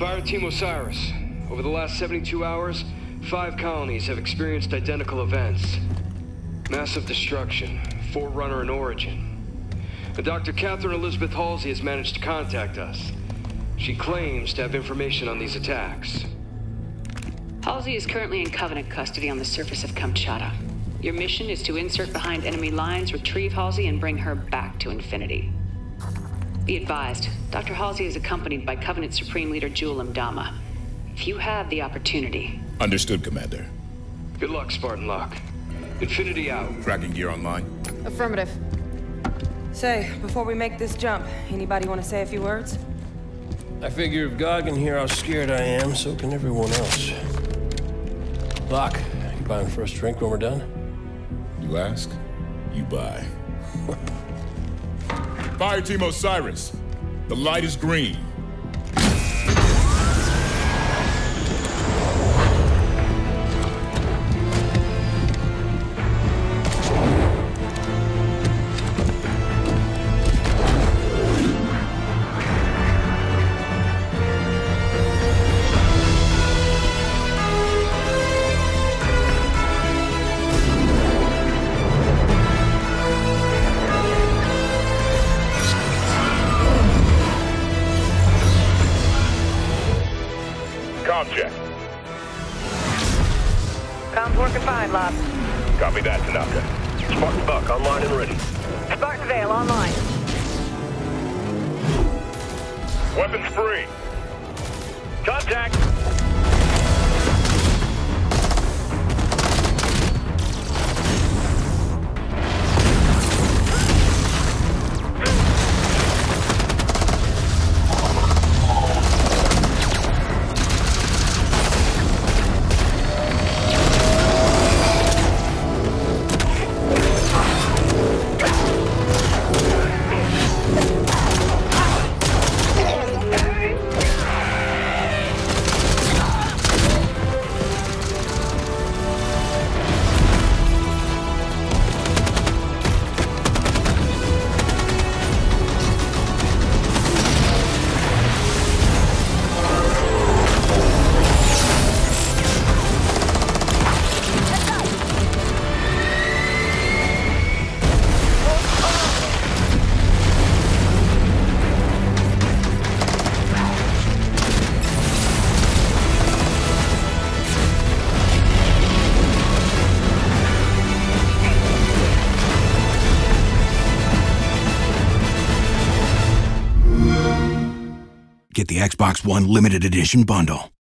Fire Team Osiris. Over the last 72 hours, five colonies have experienced identical events. Massive destruction, Forerunner and Origin. And Dr. Catherine Elizabeth Halsey has managed to contact us. She claims to have information on these attacks. Halsey is currently in Covenant custody on the surface of Kamchatka. Your mission is to insert behind enemy lines, retrieve Halsey, and bring her back to Infinity. Be advised, Dr. Halsey is accompanied by Covenant Supreme Leader Jul 'Mdama. If you have the opportunity. Understood, Commander. Good luck, Spartan Locke. Infinity out. Tracking gear online. Affirmative. Say, before we make this jump, anybody want to say a few words? I figure if God can hear how scared I am, so can everyone else. Locke, you buying the first drink when we're done? You ask, you buy. Fire Team Osiris, the light is green. Comms working fine, Lab. Copy that, Tanaka. Spartan Buck, online and ready. Spartan Vale online. Weapons free. Get the Xbox One limited edition bundle.